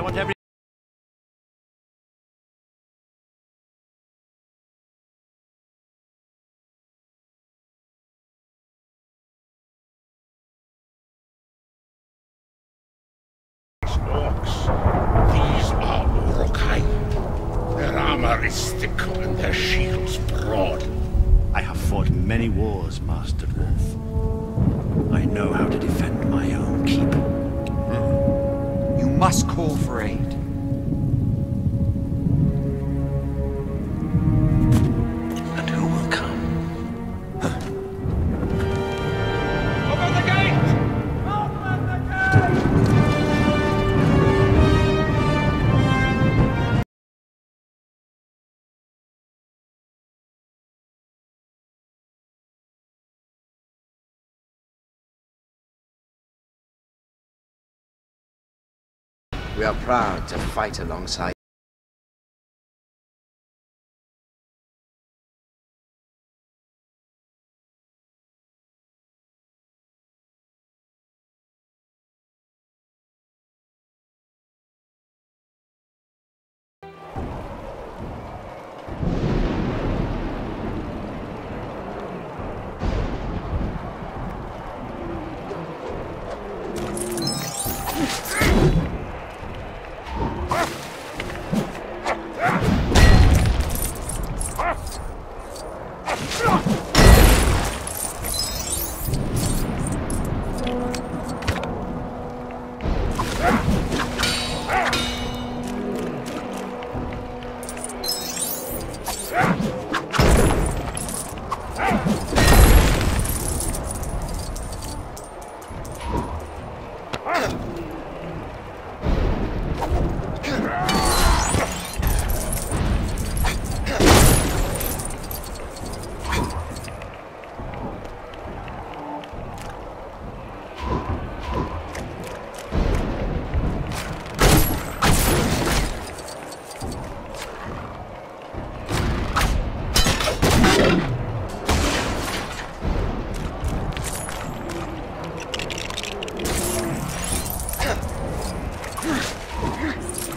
I want every. Must call for aid. We are proud to fight alongside. Could Здесь.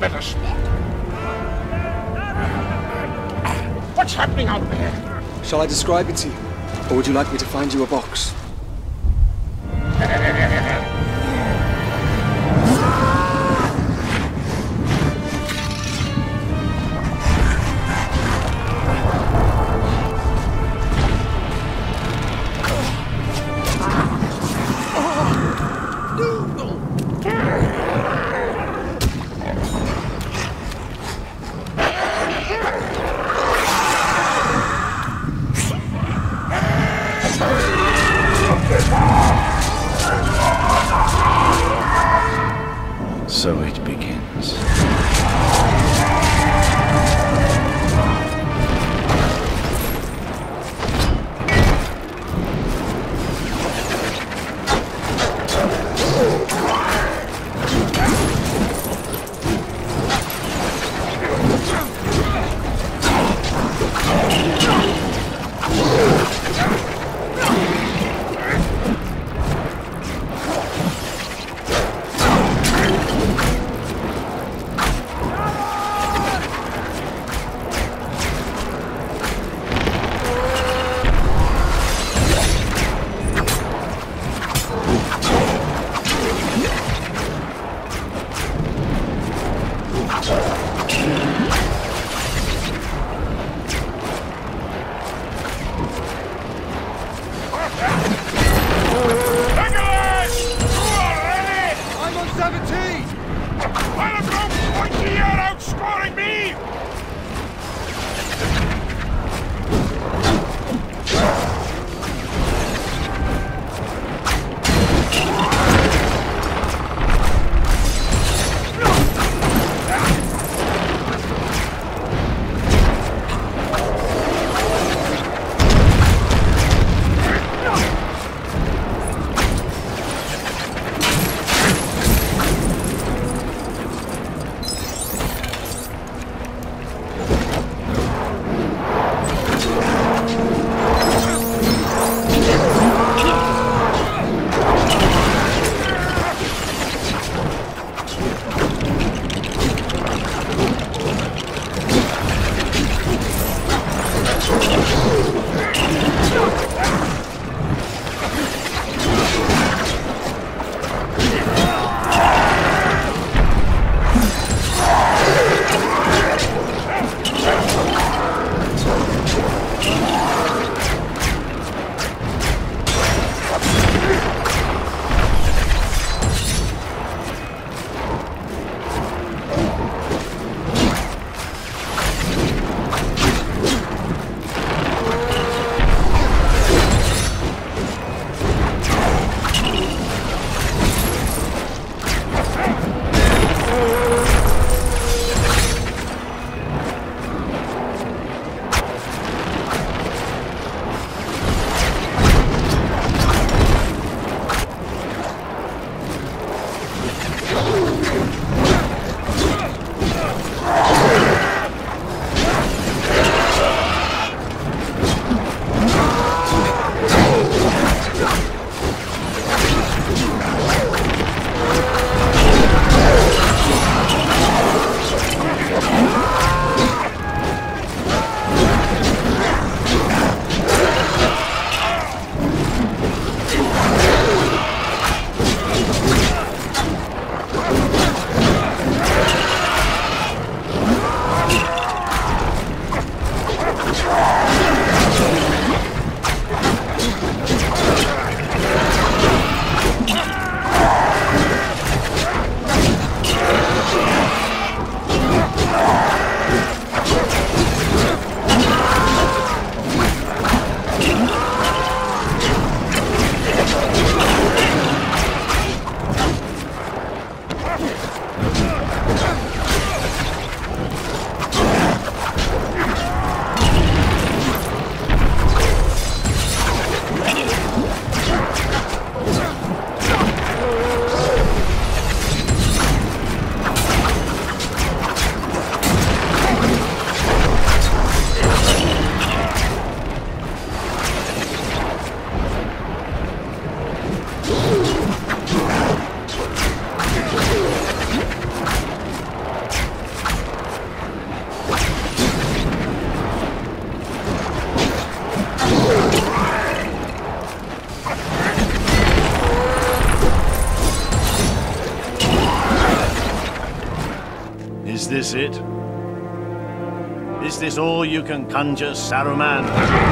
Better spot. What's happening out there? Shall I describe it to you? Or would you like me to find you a box? So it begins. This all you can conjure, Saruman?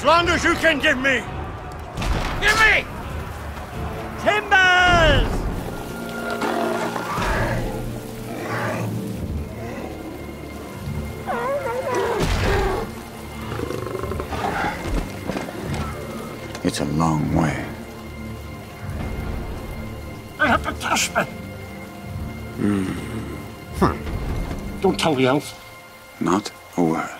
As long as you can give me. Give me! Timbers! It's a long way. I have to touch me. Hmm. Don't tell the elf. Not a word.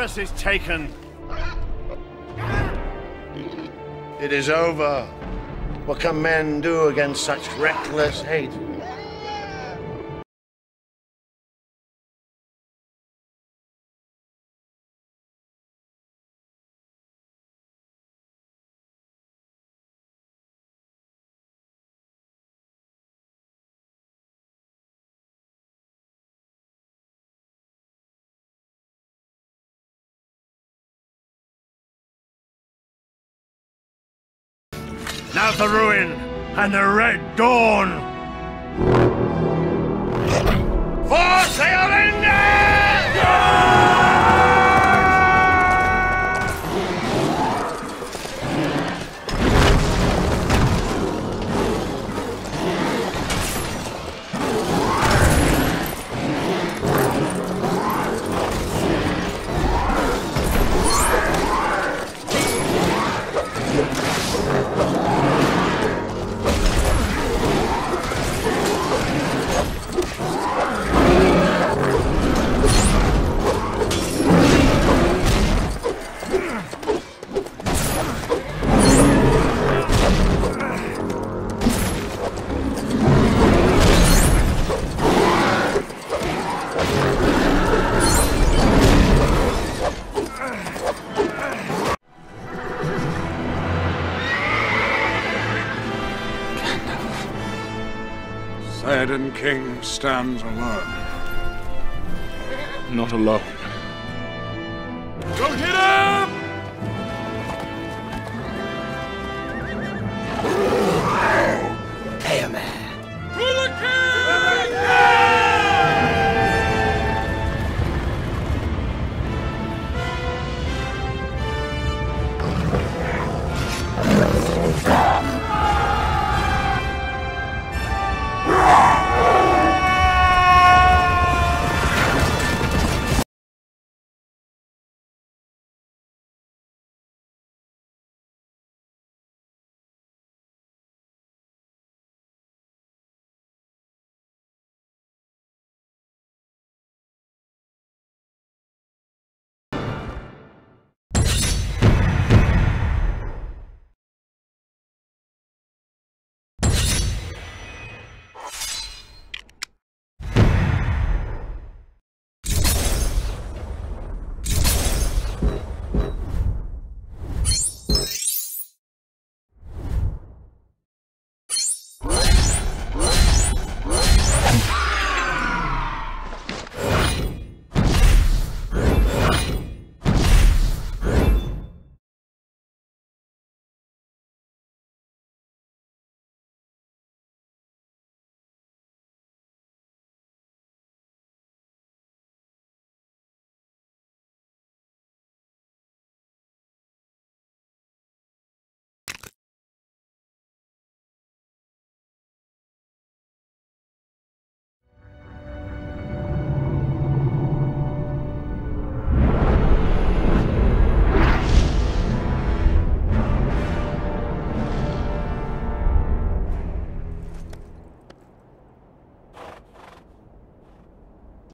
Fortress is taken. It is over. What can men do against such reckless hate? Now the ruin and the red dawn! For Theoden King stands alone. Not alone. Go hit him!